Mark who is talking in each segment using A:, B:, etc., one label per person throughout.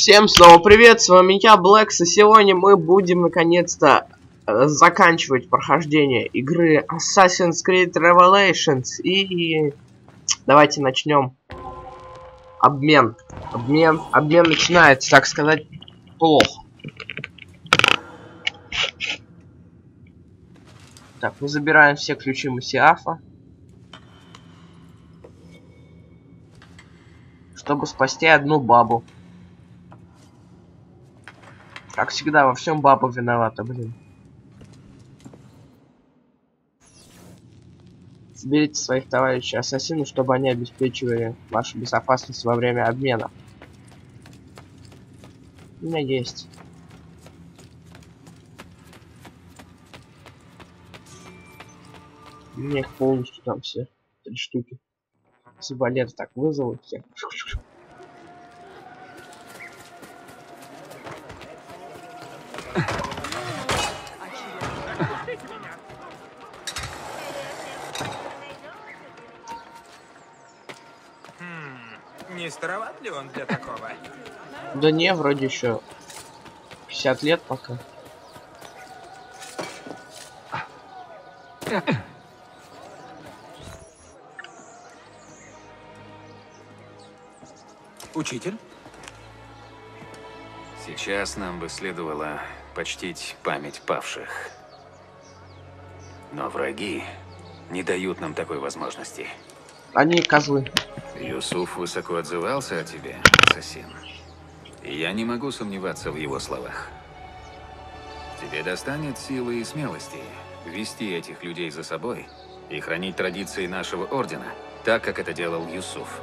A: Всем снова привет, с вами я, Блэкс, и сегодня мы будем наконец-то э, заканчивать прохождение игры Assassin's Creed Revelations. И давайте начнем. Обмен. Обмен. Обмен начинается, так сказать, плохо. Так, мы забираем все ключи Масиафа. Чтобы спасти одну бабу. Как всегда, во всем баба виновата, блин. Соберите своих товарищей ассасинов, чтобы они обеспечивали вашу безопасность во время обмена. У меня есть. У меня их полностью там все. Три штуки. Сибалет так вызову всех.
B: Он для такого?
A: Да не, вроде еще 50 лет пока.
B: Учитель?
C: Сейчас нам бы следовало почтить память павших. Но враги не дают нам такой возможности.
A: Они козлы.
C: Юсуф высоко отзывался о тебе, ассасин. Я не могу сомневаться в его словах. Тебе достанет силы и смелости вести этих людей за собой и хранить традиции нашего ордена, так, как это делал Юсуф.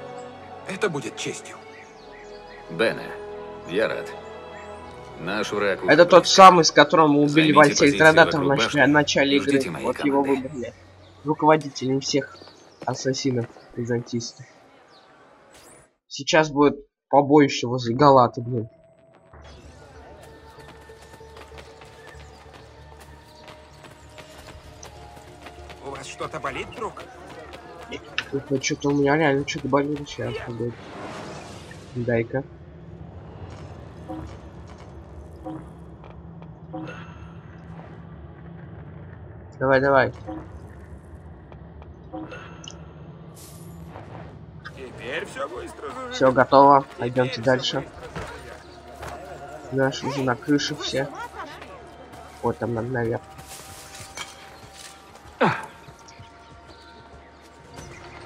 B: Это будет честью.
C: Бене, я рад. Наш враг...
A: Это тот самый, с которым мы убили
C: позиции
A: Традатор в начале, игры. Вот его выбрали. Руководителем всех ассасинов византийских. Сейчас будет побоище возле Галаты, блин.
B: У вас что-то болит, друг?
A: Тут что-то у меня реально что-то болит сейчас. Дай-ка. Давай, давай.
B: Теперь все быстро заживет.
A: Все готово. Пойдемте дальше. Наши уже на крыше все. Вот там надо наверх.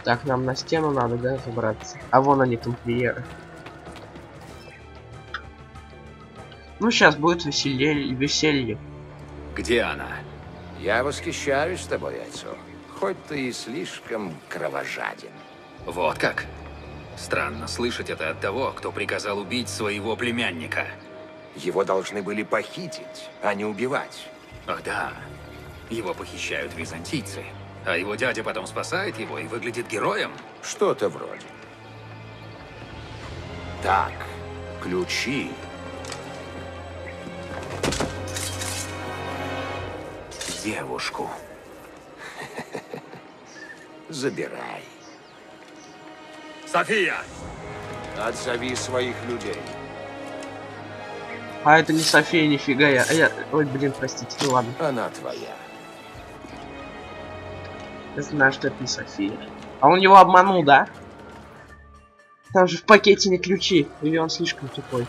A: Так, нам на стену надо, да, забраться? А вон они, тамплиеры. Ну, сейчас будет веселье, веселье.
C: Где она?
D: Я восхищаюсь тобой, Яйцо. Хоть ты и слишком кровожаден.
C: Вот как? Странно слышать это от того, кто приказал убить своего племянника.
D: Его должны были похитить, а не убивать.
C: Ах да, его похищают византийцы, а его дядя потом спасает его и выглядит героем.
D: Что-то вроде. Так, ключи.
C: Девушку.
D: Забирай.
C: София!
D: Отзови своих людей.
A: А это не София, нифига я. А я... Ой, блин, простите, ну ладно.
D: Она твоя.
A: Я знаю, что это не София. А он его обманул, да? Там же в пакете не ключи. Или он слишком тупой.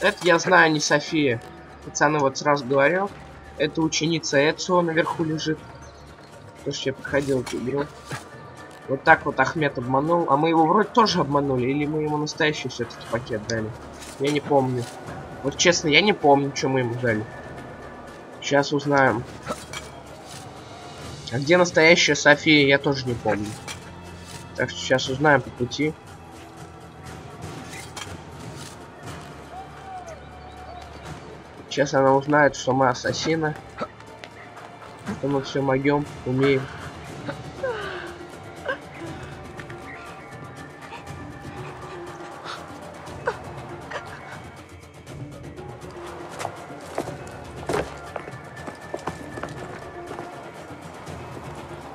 A: Это я знаю, не София. Пацаны, вот сразу говорил. Это ученица Эцио наверху лежит. Потому что я проходил эту игру. Вот так вот Ахмед обманул. А мы его вроде тоже обманули. Или мы ему настоящий все-таки пакет дали. Я не помню. Вот честно, я не помню, что мы ему дали. Сейчас узнаем. А где настоящая София, я тоже не помню. Так что сейчас узнаем по пути. Сейчас она узнает, что мы ассасины. Что мы все могем, умеем.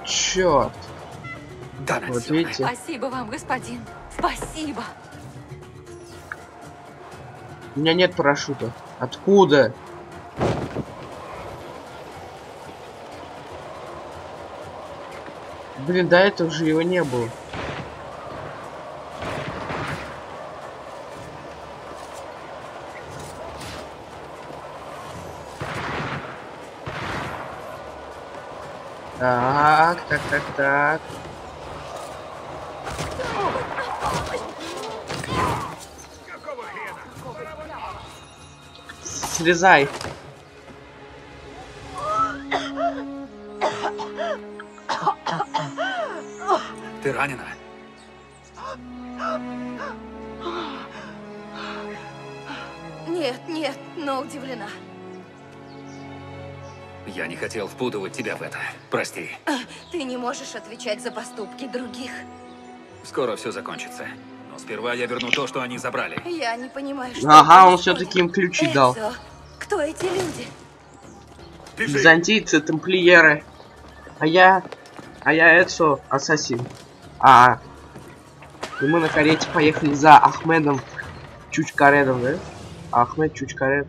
A: Черт. Вот видите?
E: Спасибо вам, господин. Спасибо.
A: У меня нет парашюта. Откуда? Блин, до этого же его не было. Так, так, так, так. Слезай.
C: Ты ранена?
E: Нет, нет, но удивлена.
C: Я не хотел впутывать тебя в это. Прости.
E: Ты не можешь отвечать за поступки других.
C: Скоро все закончится. Но сперва я верну то, что они забрали.
E: Я не понимаю, что
A: Ага, он все-таки им ключи дал.
E: Эцо, кто эти люди?
A: Византийцы, тамплиеры. А я... А я Эцо, ассасин. А. И мы на карете поехали за Ахмедом Чучкаредом, да? Ахмед Чучкаред.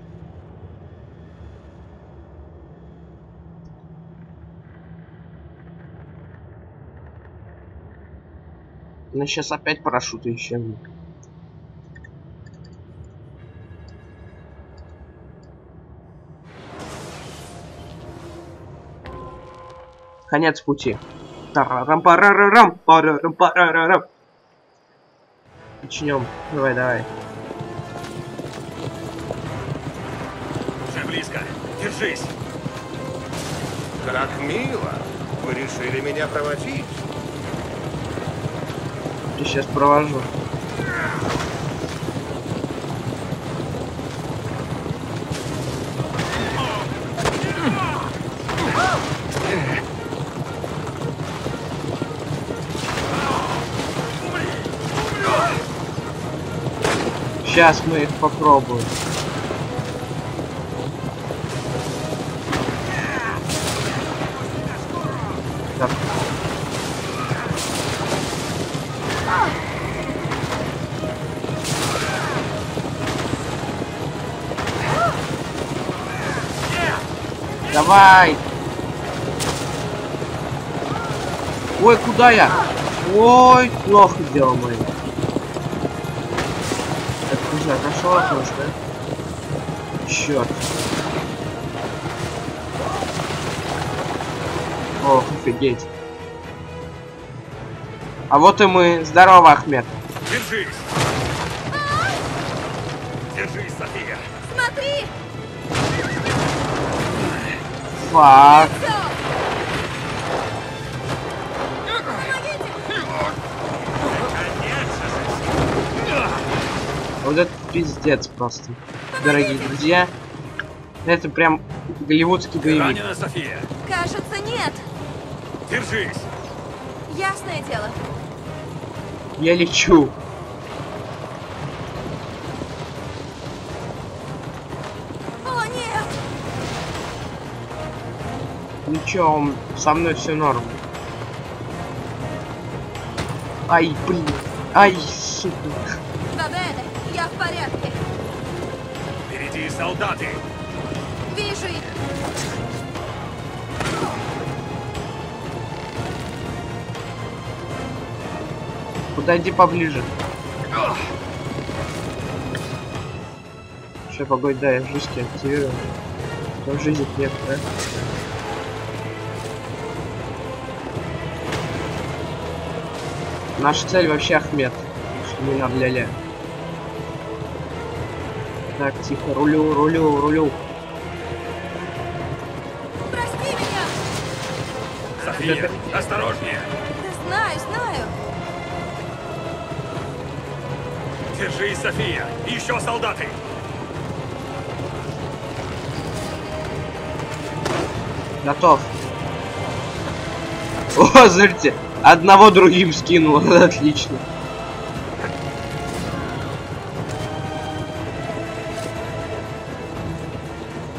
A: Ну, сейчас опять парашюты исчезнут. Конец пути. Тарарам-парарарам, парарам-парарарам. Начнем. Давай, давай.
C: Уже близко. Держись.
D: Как мило. Вы решили меня проводить?
A: Я сейчас провожу. Сейчас мы их попробуем. Давай! Ой, куда я? Ой, плохо дело мое. Нас, да? Черт. Ох, офигеть. А вот и мы. Здорово, Ахмед.
C: Держись. Держись, София.
E: Смотри!
A: Фак. Пиздец просто. Дорогие друзья. Это прям голливудский боевик.
C: ранена, София.
E: Кажется, нет.
C: Держись.
E: Ясное дело.
A: Я лечу.
E: О, нет!
A: Ничего, он- со мной все норм. Ай, блин. Ай, сука. Подойди поближе. Сейчас, погоди, да, я жишки активирую. Там жизнь нет, да? Наша цель вообще Ахмед. Что мы нам ля Так, тихо, рулю, рулю, рулю.
E: Прости меня!
C: София, осторожнее. Держись, София. Еще солдаты.
A: Готов. О, смотрите, одного другим скинул, отлично.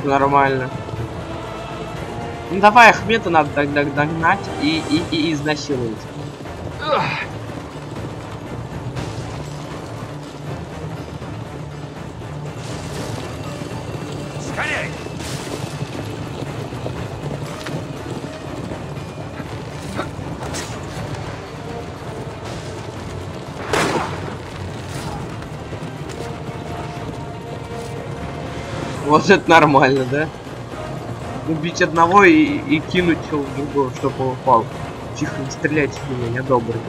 A: Нормально. Ну давай Ахмета надо догнать и, и, и изнасиловать. Вот это нормально, да? Убить одного и, и кинуть его в другого, чтобы он упал. Тихо, не стреляйте в меня, я добрый.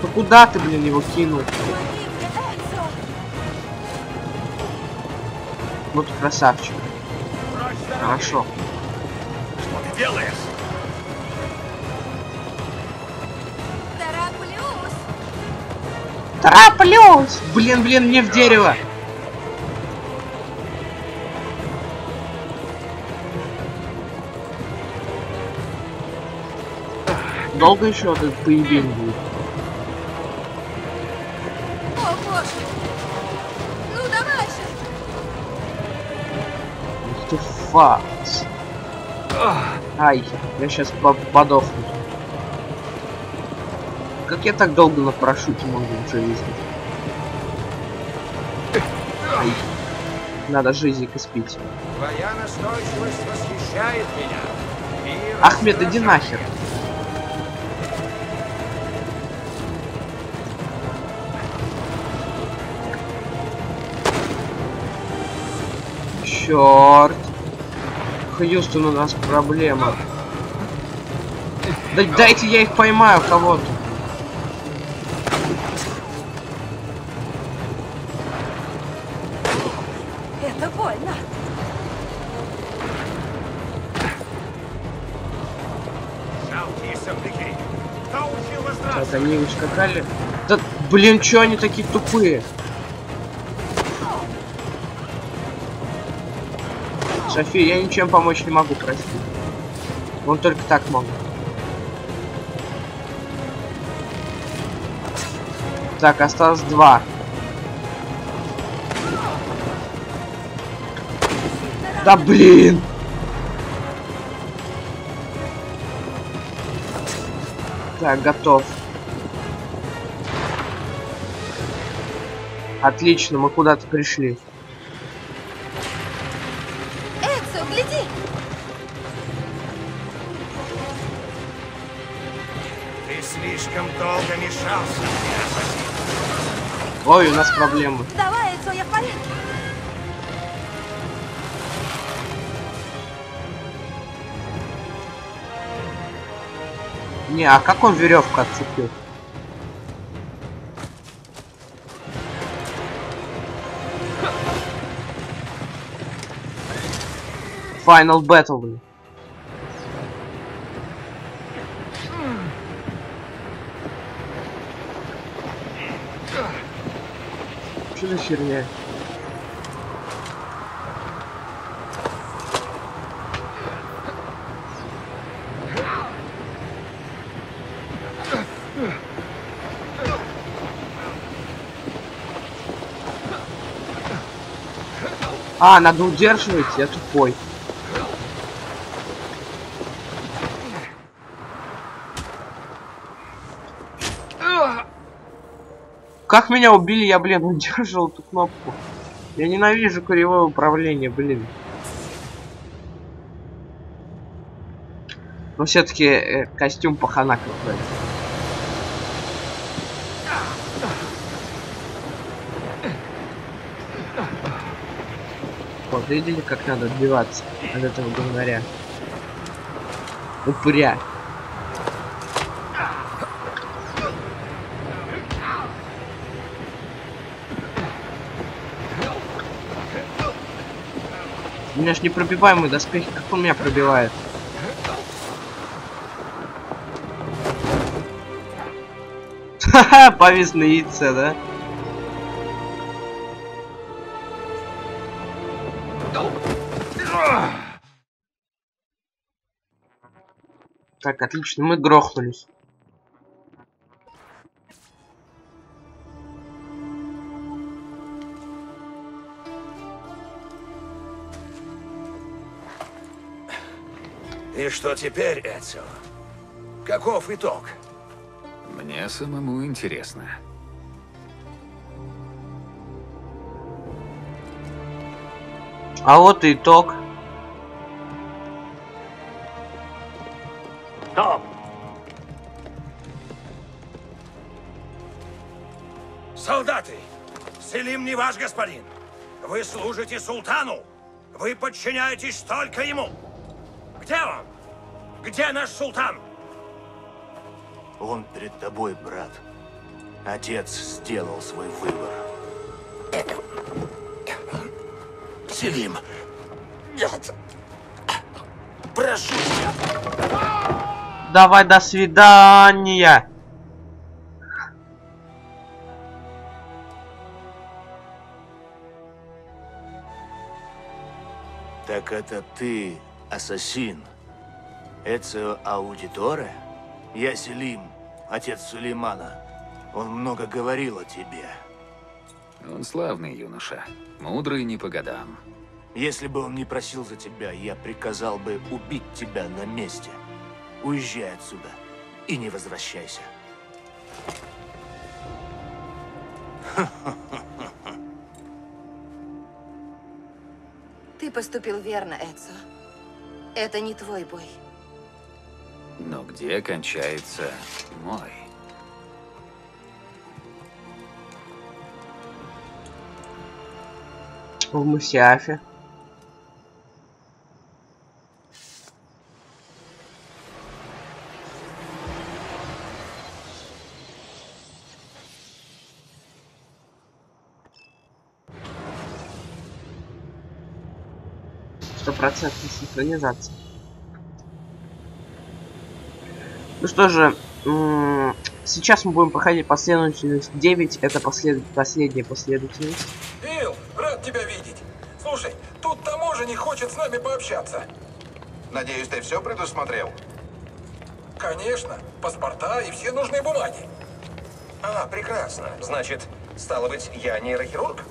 A: Ну куда ты, блин, его кинул? Вот красавчик. Хорошо.
B: Что ты делаешь?
A: Тороплюсь! Блин, блин, мне в дерево! Долго еще этот поебень будет?
E: О, боже! Ну, давай же!
A: Ух ты, факс. Ай, я сейчас подохну. Как я так долго на парашюте могу уже ездить? Ай. Надо жизнь испить.
D: Твоя настойчивость восхищает меня. И
A: Ахмед, иди нахер. Черт. Хьюстон, у нас проблема. Да, дайте я их поймаю кого-то. Ускакали. Да, блин, чё они такие тупые? София, я ничем помочь не могу, прости. Он только так могу. Так, осталось два. Да блин! Так, готов. Отлично, мы куда-то пришли.
E: Эцо, гляди!
B: Ты слишком долго мешался.
A: Ой, у нас проблемы.
E: Давай, Эцо, я в порядке!
A: Не, а как он веревку отцепил? Final Battle. Что за херня? А, надо удерживать, я тупой. Как меня убили, я, блин, удерживал эту кнопку. Я ненавижу кривое управление, блин. Но все-таки э, костюм пахана какой. Вот, видели, как надо отбиваться от этого говнаря? Упыря. Меня ж непробиваемый доспехи, как он меня пробивает? Ха-ха, повис на яйце, да? Так, отлично, мы грохнулись.
D: И что теперь, Эцио? Каков итог?
C: Мне самому интересно.
A: А вот и итог.
F: Том!
D: Солдаты, Селим не ваш господин. Вы служите султану. Вы подчиняетесь только ему. Где он? Где наш султан?
G: Он перед тобой, брат. Отец сделал свой выбор. Селим, нет. Прошу тебя.
A: Давай, до свидания.
G: Так это ты, ассасин. Эцио Аудиторе? Я Селим, отец Сулеймана. Он много говорил о тебе.
C: Он славный юноша, мудрый не по годам.
G: Если бы он не просил за тебя, я приказал бы убить тебя на месте. Уезжай отсюда и не возвращайся.
E: Ты поступил верно, Эцо. Это не твой бой.
C: Где кончается мой?
A: В Мусиафе. Стопроцентная синхронизация. Ну что же, сейчас мы будем проходить последовательность 9, это послед... последняя последовательность.
H: Билл, рад тебя видеть. Слушай, тут таможенник хочет с нами пообщаться.
I: Надеюсь, ты все предусмотрел?
H: Конечно, паспорта и все нужные бумаги.
I: А, прекрасно. Значит, стало быть, я нейрохирург?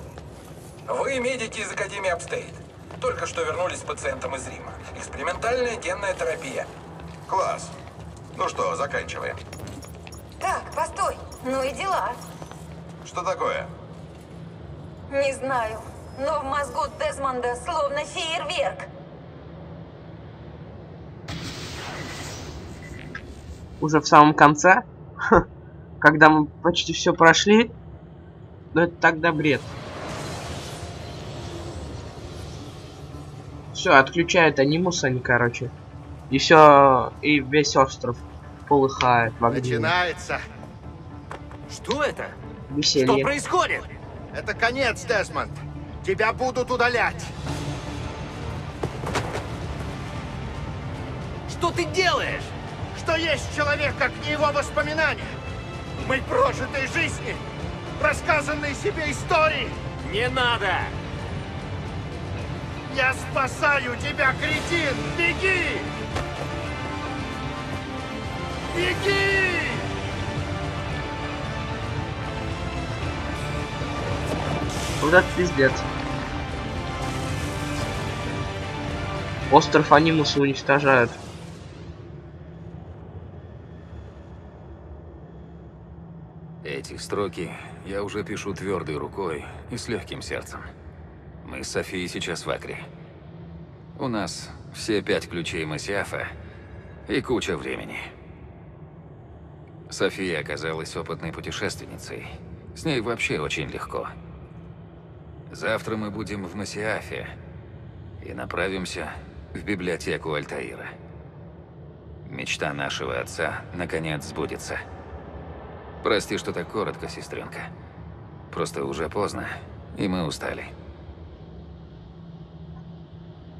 H: Вы медики из Академии Upstate. Только что вернулись с пациентом из Рима. Экспериментальная генная терапия.
I: Класс. Ну что, заканчиваем.
E: Так, постой. Ну и дела.
I: Что такое?
E: Не знаю, но в мозгу Дезмонда словно фейерверк.
A: Уже в самом конце, когда мы почти все прошли, но это тогда бред. Все, отключают анимус они, короче. И все, и весь остров полыхает в огне.
J: Начинается. Что это? Что
A: Веселье.
J: происходит? Это конец, Десмонд. Тебя будут удалять. Что ты делаешь? Что есть человек, как не его воспоминания? Мы прожитой жизни, рассказанной себе истории. Не надо! Я спасаю тебя, кретин! Беги! Беги!
A: Вот это пиздец. Остров анимуса уничтожают.
C: Эти строки я уже пишу твердой рукой и с легким сердцем. Мы с Софией сейчас в Акре. У нас все пять ключей Масиафа и куча времени. София оказалась опытной путешественницей. С ней вообще очень легко. Завтра мы будем в Масиафе и направимся в библиотеку Альтаира. Мечта нашего отца наконец сбудется. Прости, что так коротко, сестренка. Просто уже поздно, и мы устали.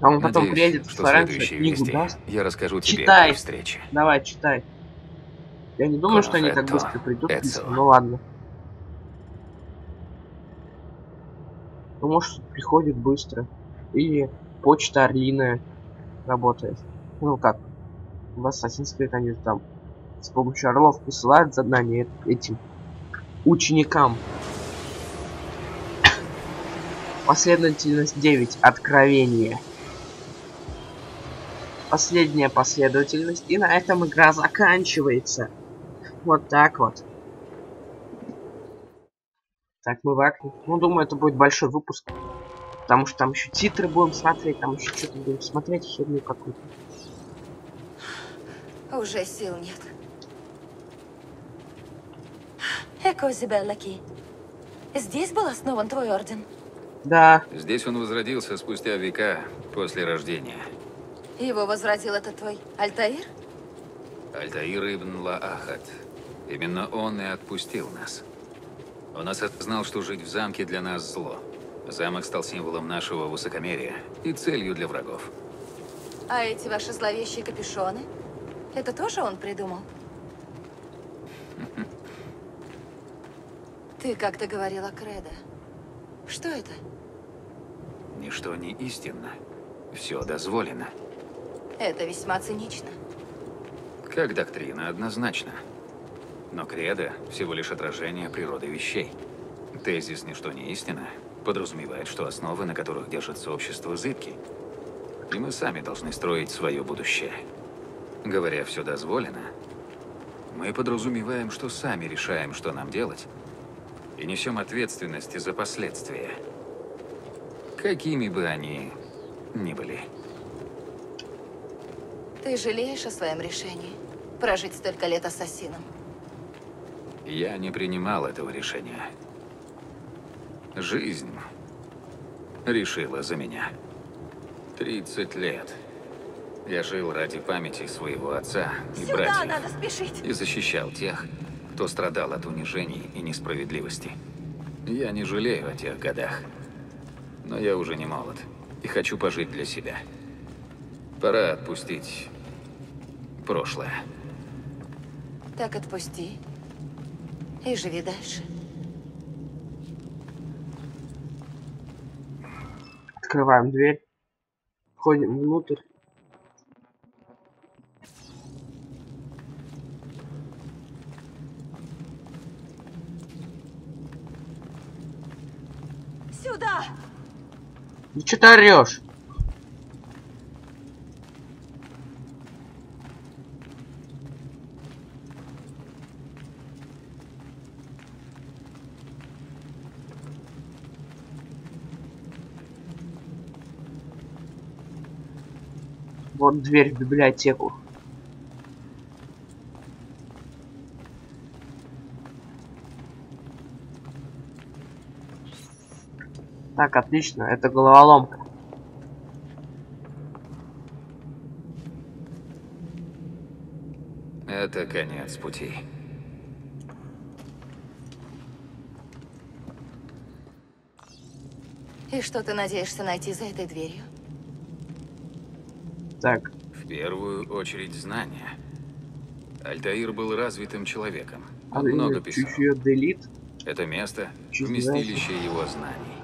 A: А он потом
C: Надеюсь,
A: приедет в
C: что следующие
A: книгу
C: вести
A: даст.
C: я расскажу тебе
A: Читай.
C: при встрече.
A: Давай, читай. Я не думаю, что они так быстро придут. Ну ладно. Ну, может, приходит быстро. Или почта орлиная работает. Ну, как? В Assassin's Creed они там с помощью орлов посылают задания этим ученикам. Последовательность 9. Откровение. Последняя последовательность. И на этом игра заканчивается. Вот так вот. Так, мы в акне. Ну, думаю, это будет большой выпуск. Потому что там еще титры будем смотреть, там еще что-то будем смотреть, херню какую-то.
E: Уже сил нет. Zibella qui. Здесь был основан твой орден?
A: Да,
C: Здесь он возродился спустя века после рождения.
E: Его возродил этот твой Альтаир?
C: Альтаир ибн Лаахат. Именно он и отпустил нас. Он осознал, что жить в замке для нас зло. Замок стал символом нашего высокомерия и целью для врагов.
E: А эти ваши зловещие капюшоны? Это тоже он придумал? Ты как-то говорил о Кредо. Что это?
C: Ничто не истинно. Все дозволено.
E: Это весьма цинично.
C: Как доктрина, однозначно. Но кредо всего лишь отражение природы вещей. Тезис «ничто не истина» подразумевает, что основы, на которых держится общество, зыбки. И мы сами должны строить свое будущее. Говоря «все дозволено», мы подразумеваем, что сами решаем, что нам делать, и несем ответственность за последствия. Какими бы они ни были.
E: Ты жалеешь о своем решении? Прожить столько лет ассасином?
C: Я не принимал этого решения. Жизнь решила за меня. 30 лет. Я жил ради памяти своего отца и
E: Сюда
C: братьев.
E: надо спешить!
C: И защищал тех, кто страдал от унижений и несправедливости. Я не жалею о тех годах. Но я уже не молод и хочу пожить для себя. Пора отпустить прошлое.
E: Так отпусти. И живи дальше.
A: открываем дверь. Входим внутрь.
E: Сюда!
A: Ну что ты орешь? Вот дверь в библиотеку. Так, отлично, это головоломка.
C: Это конец пути.
E: И что ты надеешься найти за этой дверью?
A: Так,
C: В первую очередь знания. Альтаир был развитым человеком.
A: а
C: Он много писал.
A: чуть-чуть делит.
C: Это место
A: Чуть
C: вместилище его знаний.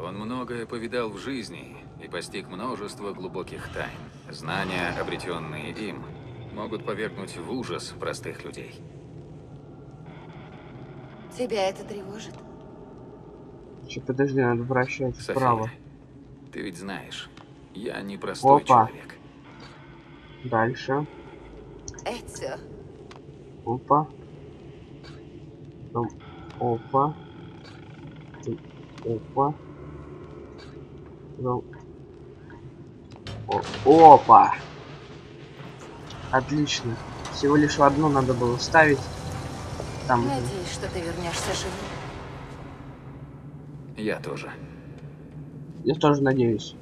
C: Он многое повидал в жизни и постиг множество глубоких тайн. Знания, обретенные им, могут повергнуть в ужас простых людей.
E: Тебя это тревожит?
A: Сейчас, подожди, надо вращать
C: София,
A: вправо.
C: ты ведь знаешь, я не простой
A: Опа.
C: человек.
A: Дальше.
E: Эцо,
A: Опа. Потом опа. Опа. Потом о- Опа. Отлично. Всего лишь в одну надо было ставить. Там
E: надеюсь, что ты вернешься живым.
C: Я тоже.
A: я тоже надеюсь.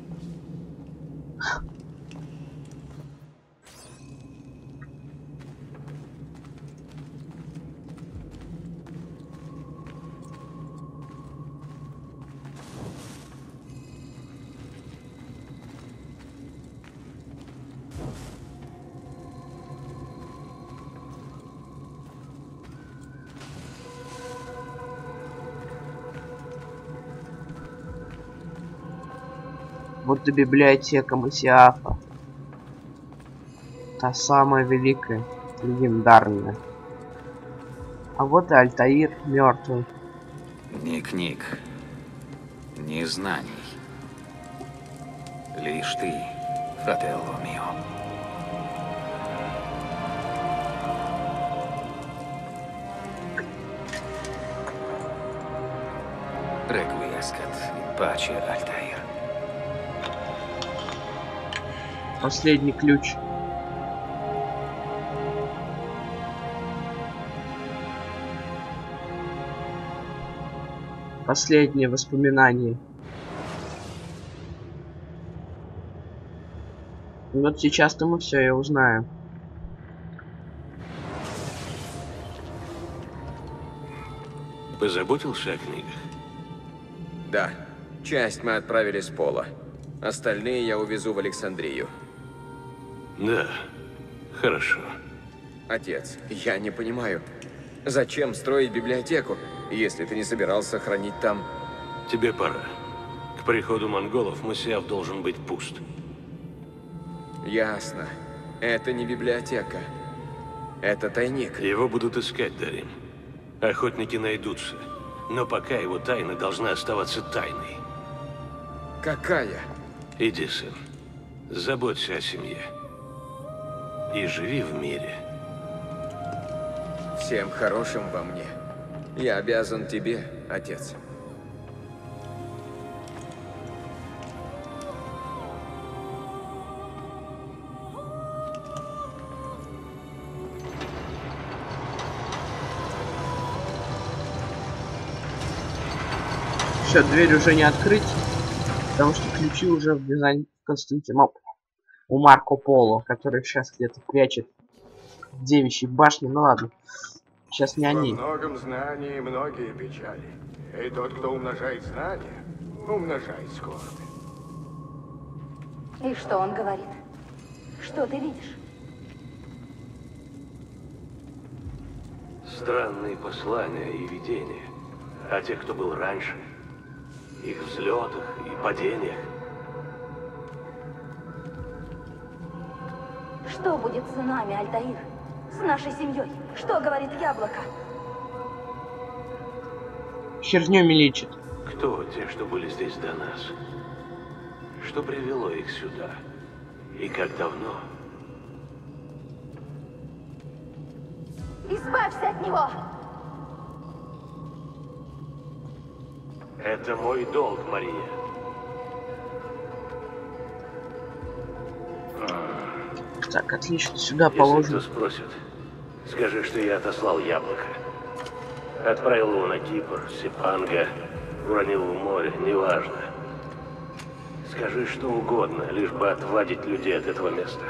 A: Вот и библиотека Масиафа. Та самая великая, легендарная. А вот и Альтаир мертвый.
C: Ни книг, ни знаний. Лишь ты, Фрателло мио. Реквиескат, паче Альтаир.
A: Последний ключ. Последнее воспоминание. Вот сейчас-то мы все и узнаем.
G: Позаботился о книгах?
K: Да. Часть мы отправили с пола. Остальные я увезу в Александрию.
G: Да. Хорошо.
K: Отец, я не понимаю, зачем строить библиотеку, если ты не собирался хранить там...
G: Тебе пора. К приходу монголов Масиав должен быть пуст.
K: Ясно. Это не библиотека. Это тайник.
G: Его будут искать, Дарим. Охотники найдутся. Но пока его тайна должна оставаться тайной.
K: Какая?
G: Иди, сын. Заботься о семье. И живи в мире.
K: Всем хорошим во мне. Я обязан тебе, отец.
A: Все, дверь уже не открыть, потому что ключи уже в дизайн Константиноп у Марко Поло, который сейчас где-то прячет в девичьей башне. Ну ладно, сейчас не они.
J: Во многом знании многие печали. И тот, кто умножает знания, умножает скорбь.
L: И что он говорит? Что ты видишь?
G: Странные послания и видения. А те, кто был раньше, их взлетах и падениях.
L: Что будет с нами, Альтаир? С нашей семьей? Что говорит яблоко?
A: Херню лечит.
G: Кто те, что были здесь до нас? Что привело их сюда? И как давно?
L: Избавься от него!
G: Это мой долг, Мария.
A: Так, отлично, сюда
G: Если
A: положим.
G: кто спросит, скажи, что я отослал яблоко. Отправил его на Кипр, Сипанга, уронил в море, неважно. Скажи что угодно, лишь бы отвадить людей от этого места.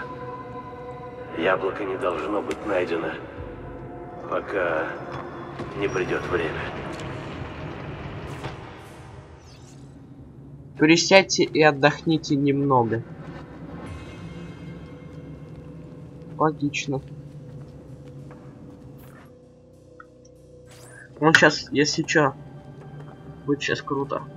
G: Яблоко не должно быть найдено, пока не придет время.
A: Присядьте и отдохните немного. Логично. Он сейчас, если чё, будет сейчас круто.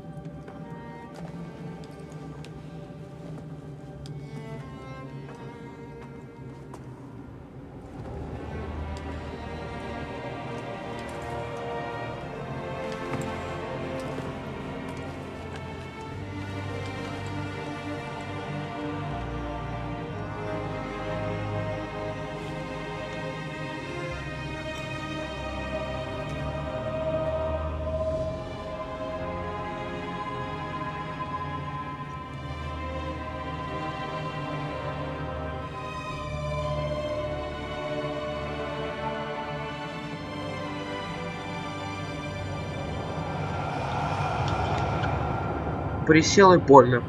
A: Присел и больно.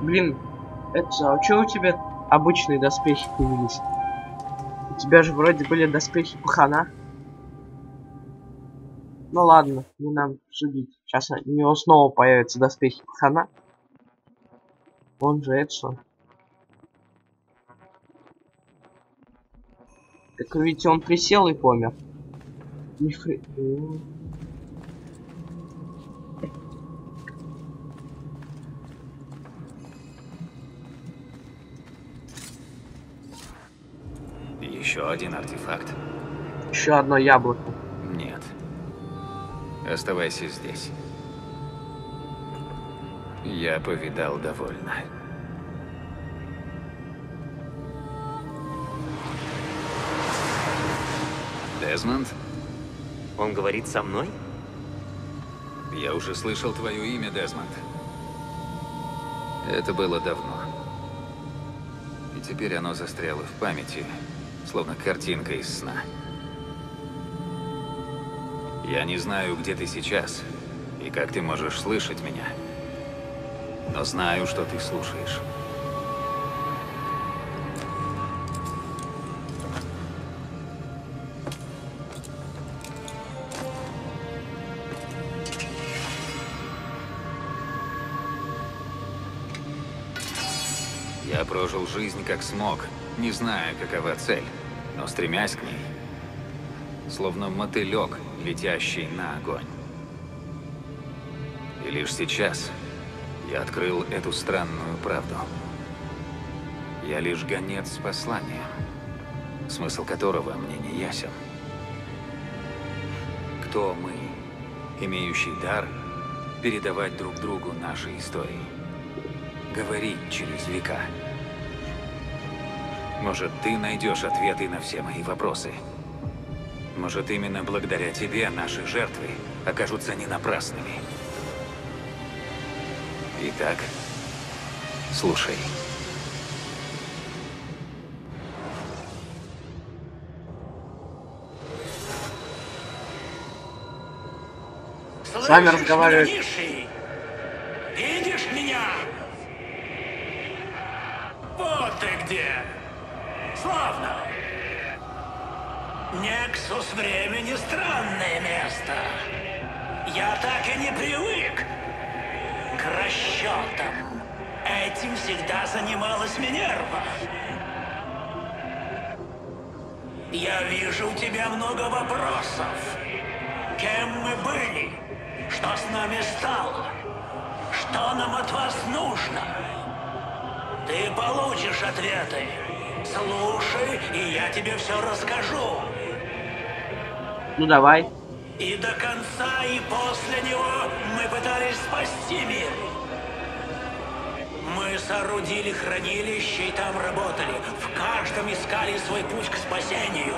A: Блин, это а чё у тебя обычные доспехи появились? У тебя же вроде были доспехи пахана. Ну ладно, не нам судить. Сейчас у него снова появятся доспехи пахана. Он же Эдсон. Так ведь он присел и помер. Ни хрен...
C: Еще один артефакт?
A: Еще одно яблоко.
C: Нет. Оставайся здесь. Я повидал довольно. Дезмонд?
M: Он говорит со мной?
C: Я уже слышал твое имя, Дезмонд. Это было давно. И теперь оно застряло в памяти, словно картинка из сна. Я не знаю, где ты сейчас, И как ты можешь слышать меня? Но знаю, что ты слушаешь. Я прожил жизнь как смог, не зная, какова цель, но стремясь к ней. Словно мотылек, летящий на огонь. И лишь сейчас я открыл эту странную правду. Я лишь гонец с посланием, смысл которого мне не ясен. Кто мы, имеющий дар передавать друг другу наши истории? Говорить через века. Может, ты найдешь ответы на все мои вопросы. Может, именно благодаря тебе наши жертвы окажутся не напрасными. Итак, слушай.
A: С вами разговаривает...
B: Низший? Видишь меня? Вот ты где. Славно. Нексус времени странное место. Я так и не привык к расчетам. Этим всегда занималась Минерва. Я вижу у тебя много вопросов. Кем мы были? Что с нами стало? Что нам от вас нужно? Ты получишь ответы. Слушай, и я тебе все расскажу.
A: Ну давай.
B: И до конца, и после него мы пытались спасти мир. Мы соорудили хранилище и там работали. В каждом искали свой путь к спасению.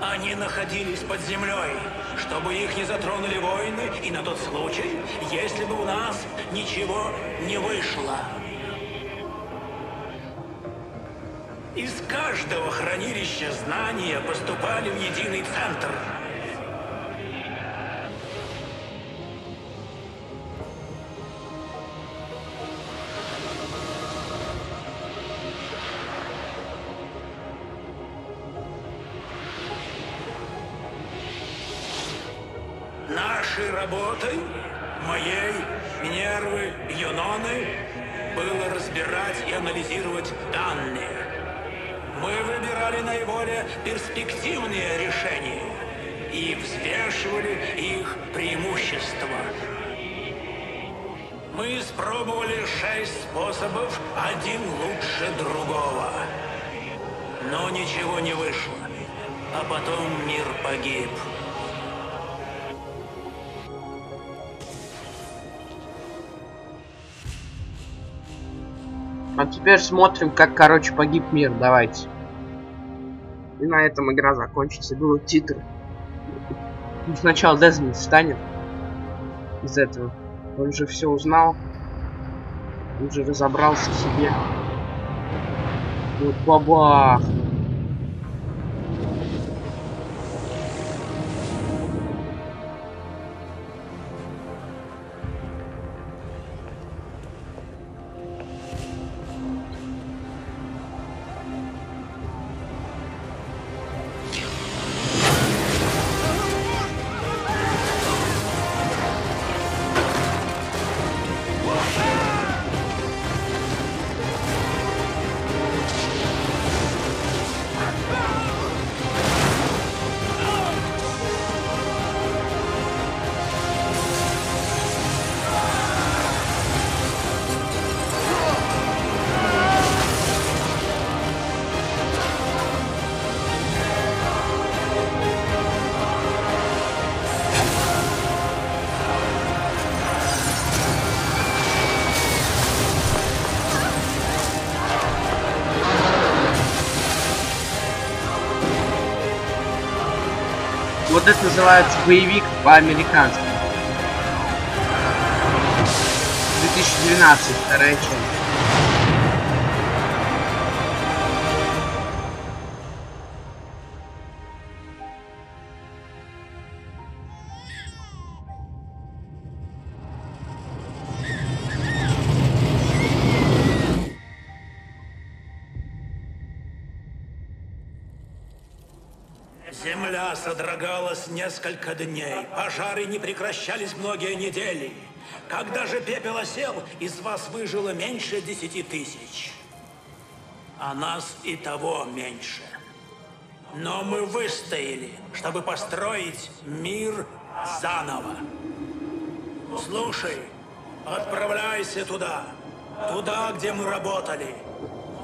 B: Они находились под землей, чтобы их не затронули войны, и на тот случай, если бы у нас ничего не вышло. Из каждого хранилища знания поступали в единый центр. Нашей работой, моей, Минервы, Юноны, было разбирать и анализировать данные. Мы наиболее перспективные решения и взвешивали их преимущества. Мы испробовали шесть способов, один лучше другого. Но ничего не вышло. А потом мир погиб.
A: А теперь смотрим, как, короче, погиб мир. Давайте. И на этом игра закончится. Будут титры. Сначала Дезмонд встанет из этого. Он же все узнал. Он же разобрался в себе. Вот бабах. Вот это называется боевик по-американски. 2012, вторая часть.
B: Содрогалась несколько дней. Пожары не прекращались многие недели. Когда же пепел осел, из вас выжило меньше десяти тысяч. А нас и того меньше. Но мы выстояли, чтобы построить мир заново. Слушай, отправляйся туда. Туда, где мы работали,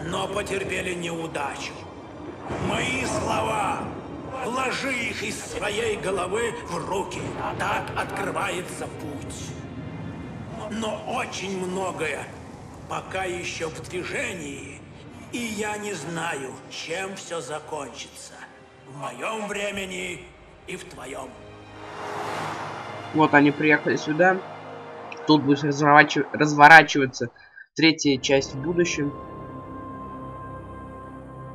B: но потерпели неудачу. Мои слова. Вложи их из своей головы в руки. Так открывается путь. Но очень многое пока еще в движении. И я не знаю, чем все закончится. В моем времени и в твоем.
A: Вот они приехали сюда. Тут будет разворачив... разворачиваться третья часть в будущем.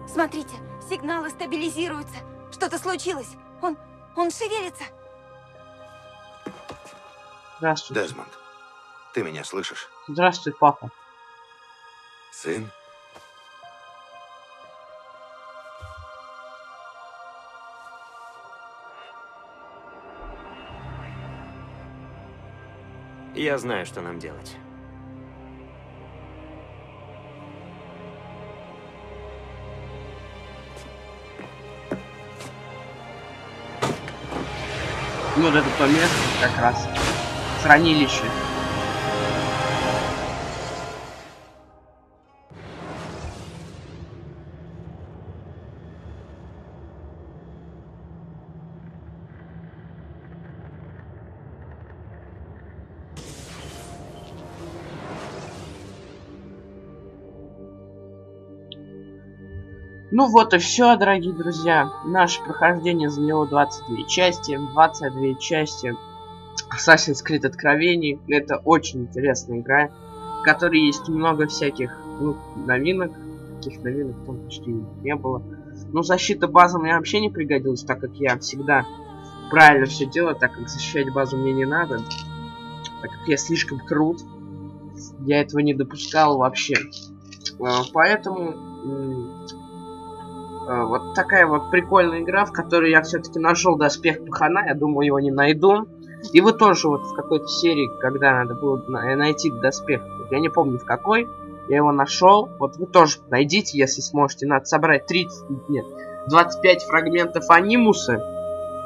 E: Смотрите, сигналы стабилизируются. Что-то случилось. Он... он шевелится.
A: Здравствуй.
D: Дезмонд, ты меня слышишь?
A: Здравствуй, папа.
D: Сын?
M: Я знаю, что нам делать.
A: Вот это то место как раз. Хранилище. Ну вот и все, дорогие друзья. Наше прохождение заняло 22 части. 22 части Assassin's Creed Откровений. Это очень интересная игра, в которой есть много всяких ну, новинок. Таких новинок там почти не было. Но защита базы мне вообще не пригодилась, так как я всегда правильно все делаю, так как защищать базу мне не надо. Так как я слишком крут. Я этого не допускал вообще. А, поэтому вот такая вот прикольная игра, в которой я все-таки нашел доспех пахана. Я думаю, его не найду. И вы тоже вот в какой-то серии, когда надо было найти доспех, я не помню в какой, я его нашел. Вот вы тоже найдите, если сможете. Надо собрать 30, нет, 25 фрагментов анимуса.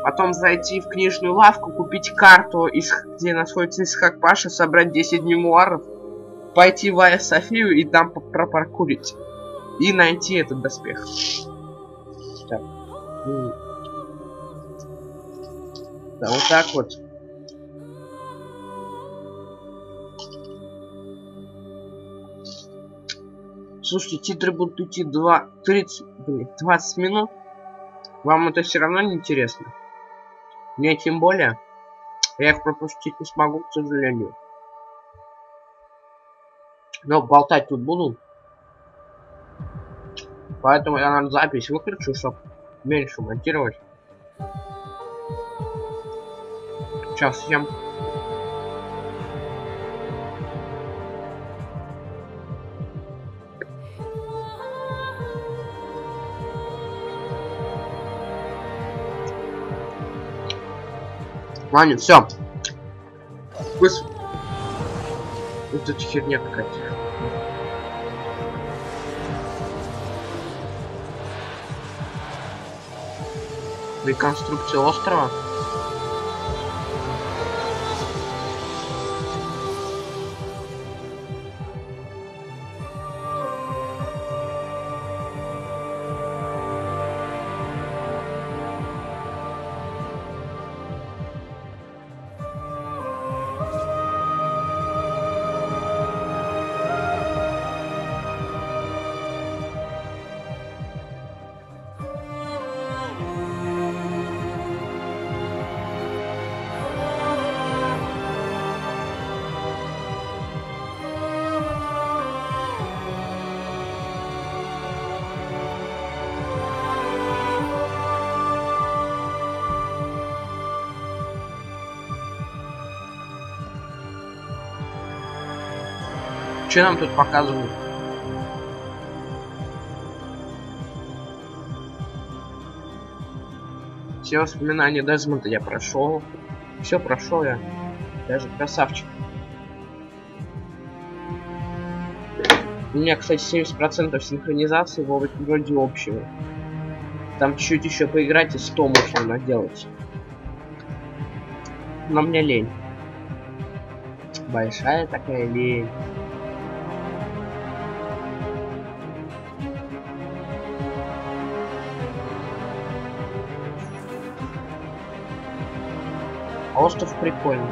A: Потом зайти в книжную лавку, купить карту, из, где находится Исхак Паша, собрать 10 мемуаров, пойти в Ая Софию и там пропаркурить. И найти этот доспех. Да, вот так вот. Слушайте, титры будут идти 2, 30, блин, 20 минут. Вам это все равно не интересно? Мне тем более. Я их пропустить не смогу, к сожалению. Но болтать тут буду. Поэтому я, наверное, запись выключу, чтобы меньше монтировать. Сейчас всем. Ладно, все. Быстро. Вот эта херня какая-то. Реконструкция острова Что нам тут показывают? Все воспоминания Дезмонда я прошел. Все прошел я. Даже красавчик. У меня, кстати, 70% синхронизации вроде общего. Там чуть еще поиграть и 100 можно наделать. Но мне лень. Большая такая лень. Остров прикольный.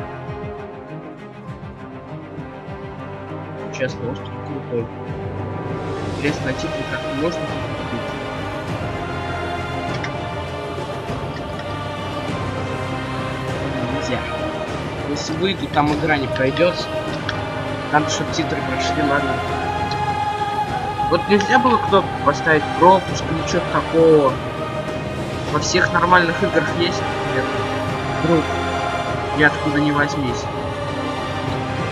A: Честно, остров крутой. Интересно, типа как можно купить. Нельзя. Если выйду, там игра не пройдется. Надо, чтобы титры прошли, ладно. Вот нельзя было кнопку поставить пропуск что-то такого. Во всех нормальных играх есть, например. Вдруг. И откуда не возьмись.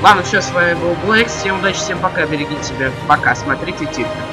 A: Ладно, все, с вами был Блэк. Всем удачи, всем пока, берегите себя. Пока, смотрите титры.